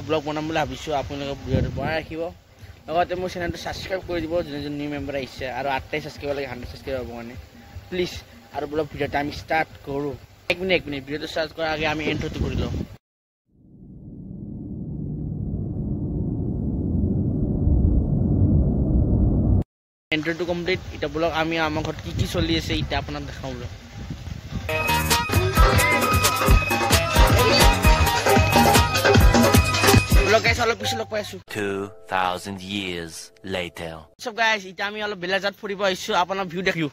Blog বনাম বুলি ভাবিছোঁ আপোনালোকে ভিডিঅ'টো বনাই ৰাখিব লগতে মোৰ চেনেলটো কৰি দিব যোনে যোন নিউ মেম্বাৰ আহিছে আৰু আঠটাই লাগে হাণ্ড্ৰেড ছাবস্ক্ৰাইব হ'ব কাৰণে প্লিজ আৰু ব্লগ ভিডিঅ'টো আমি ষ্টাৰ্ট কৰোঁ এক মিনিট এক মিনিট ভিডিঅ'টো ষ্টাৰ্ট কৰাৰ আগে আমি এণ্ট্ৰটো কৰি লওঁ এণ্ট্ৰটো কমপ্লিট আমাৰ ঘৰত কি কি চলি আছে এতিয়া আপোনাক দেখাওঁ বোলো ব্লগ গাইছ অলপ পিছত লগ পাই আছোঁ 2,000 years later. চব গাইছ এতিয়া আমি অলপ বেলেজাত ফুৰিব আহিছোঁ আপোনাৰ ভিউ দেখিও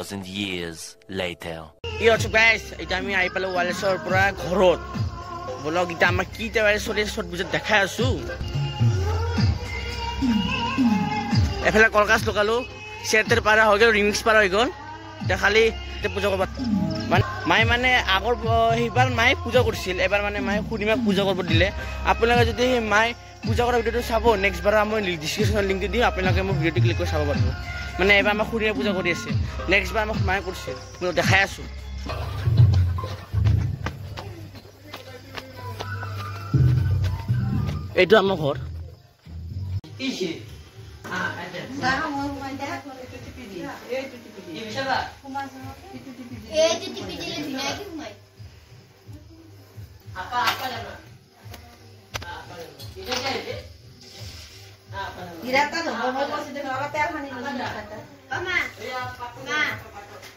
ভিউ2,000 years later. ই আছো গাইছ এতিয়া আমি আহি পালোঁ ৱালেছৰ পৰা ঘৰত বলক এতিয়া আমাৰ কি তেৱাৰে চলি আছে চট বুজাত দেখাই আছোঁ এফালে কলকাছ লগালোঁ চেয়াৰ পাৰা হৈ গ'ল ৰিমিক্স পাৰা হৈ গ'ল এতিয়া খালি এতিয়া পূজা কৰিব মানে মায়ে মানে ব- সেইবাৰ মায়ে পূজা কৰিছিল এবাৰ মানে মায়ে পূৰ্ণিমাক পূজা কৰিব দিলে আপোনালোকে যদি মায়ে পূজা কৰা ভিডিঅ'টো চাব নেক্সট বাৰ মই ডিছক্ৰিপশ্যনত লিংকটো দিম আপোনালোকে মোৰ ভিডিঅ'টো ক্লিক কৰি চাব পাৰিব মানে এবাৰ আমাৰ খুৰীয়ে পূজা কৰি আছে। নেক্সট বাৰ আমাক মায়ে কৰিছে। মই দেখাই আছোঁ। এইটো আমাৰ ঘৰ। এই যে টিপি দিলে ধুনীয়াকে সোমাই অ মা মা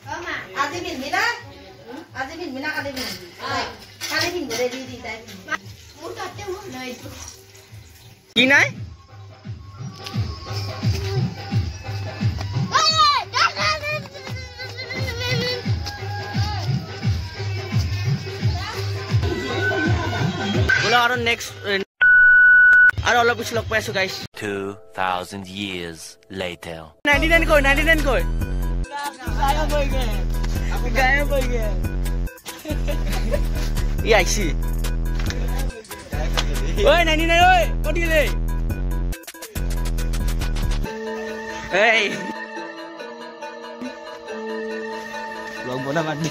অ মা আজি পিন্ধবি না আজি পিন্ধবি না কালি পিন্ধবি কালি পিন্ধব দে দি দি তাই পিন্ধবি মোৰ তাতে মন নাই এইটো কি নাই বোলো আৰু নেক্সট আৰু অলপ পিছত লগ পাই আছো guys 2,000 years later. Ninety nine কৈ নাইনটি নাইন কৈ ই আহিছি ঐ নাইনটি নাইন ঐ ক'ত গেলে এই লগ বনা বাদ দি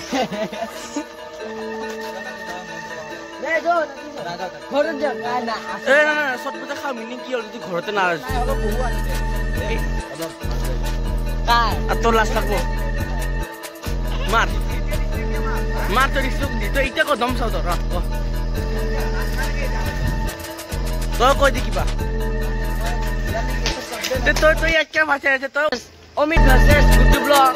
চট পূজা খাওঁ মিনিং কি হ'ল যদি ঘৰতে নাৰাজ তোর লাশ থাকবো মার মার তো রিক্স দি তো এইটা কো দম চাও তো র ক। তই কৈ দি কিবা তই তই একে ভাষা আছে তই Amit ভাষেছ Guddu blog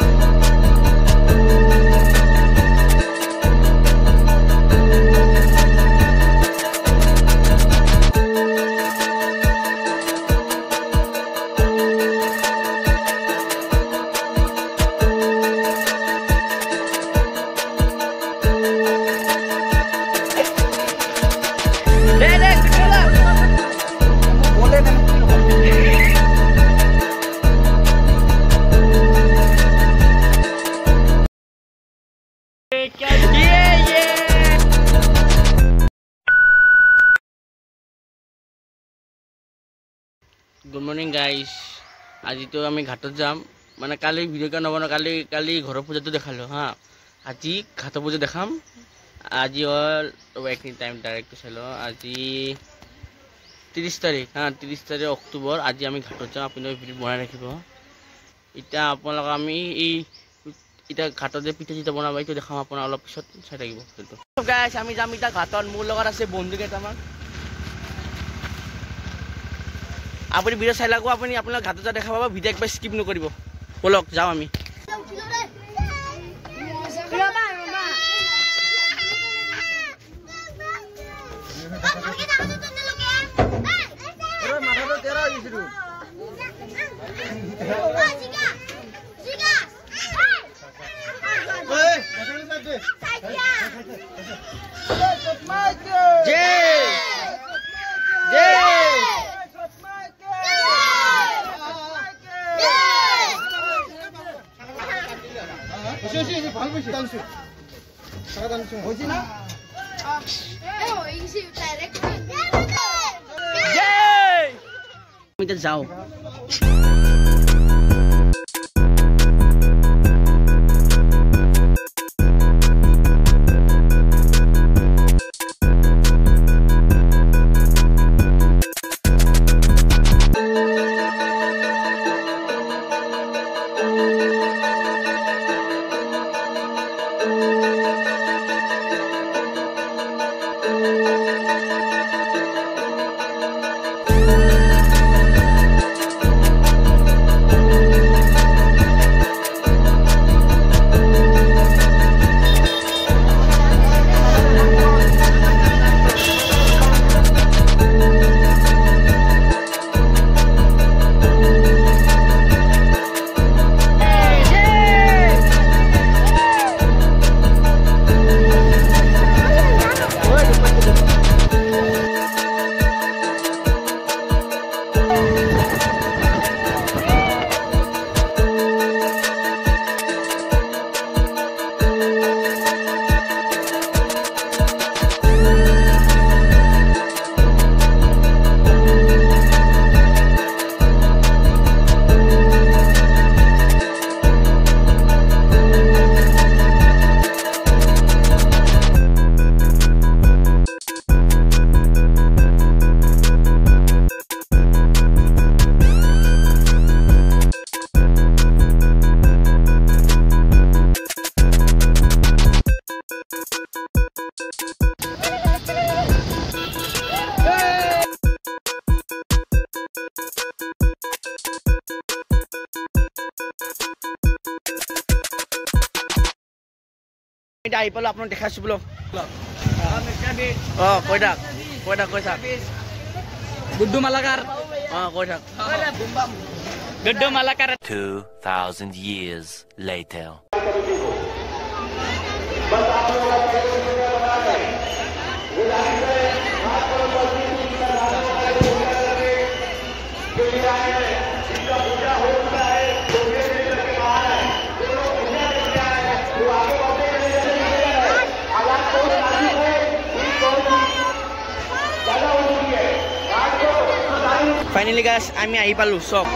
good morning guys আজিতো আমি ঘাটত যাম। মানে কালি ভিডিঅ' কিয় নবনাওঁ কালি কালি ঘৰৰ পূজাটো দেখালোঁ হা। আজি ঘাটৰ পূজা দেখাম। আজি হ'ল এইখিনি টাইম ডাইৰেক্টটো চাই লওঁ আজি ত্ৰিছ তাৰিখ হা। ত্ৰিছ তাৰিখ অক্টোবৰ আজি আমি ঘাটত যাম। আপোনালোকে ভিডিঅ' বনাই ৰাখিব। এতিয়া আপোনালোকক আমি এই এতিয়া ঘাটত যে পিঠা চিঠা বনাব এইটো দেখাম। আপোনাৰ অলপ পিছত চাই থাকিব। আমি যাম এতিয়া ঘাটত। মোৰ লগত আছে বন্ধু কেইটামান। আপুনি ভিডিঅ' চাই লাগব আপুনি আপোনাৰ ঘাটত যা দেখা পাব ভিডিঅ' একবাৰ স্কিপ নকৰিব। ব'লক যাওঁ আমি। জয় জয় আমি এতিয়া যাওঁ এতিয়া আহি পালোঁ আপোনাক দেখাইছোঁ বোলো অঁ কৈ থাক কৈ থাক কৈ থাক গুড্ডু মালাকাৰ অঁ কৈ থাক Guddu Malakar 2,000 years later. Finally guys আমি আহি পালোঁ চব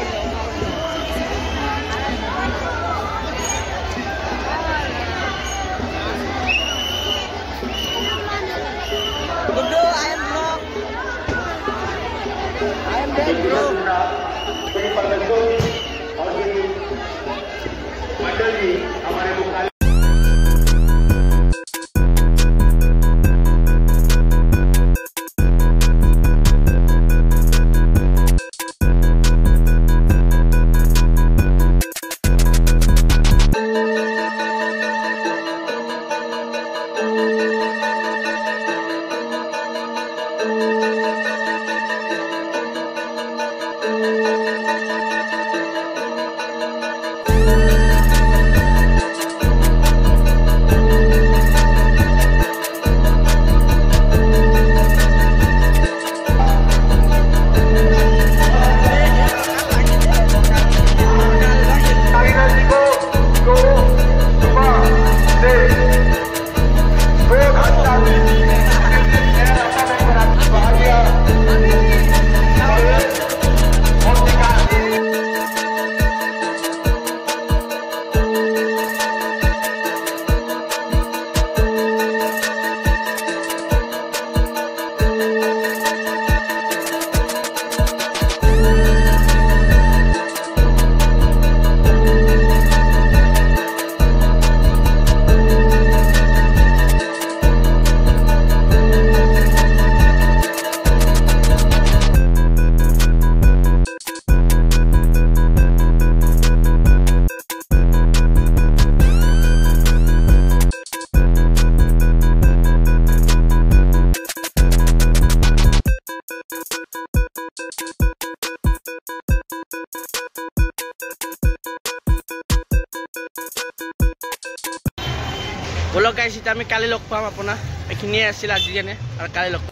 গাইছ আমি কালি লগ পাম আপোনাক এইখিনিয়ে আছিল আজি কেনে আৰু কালি লগ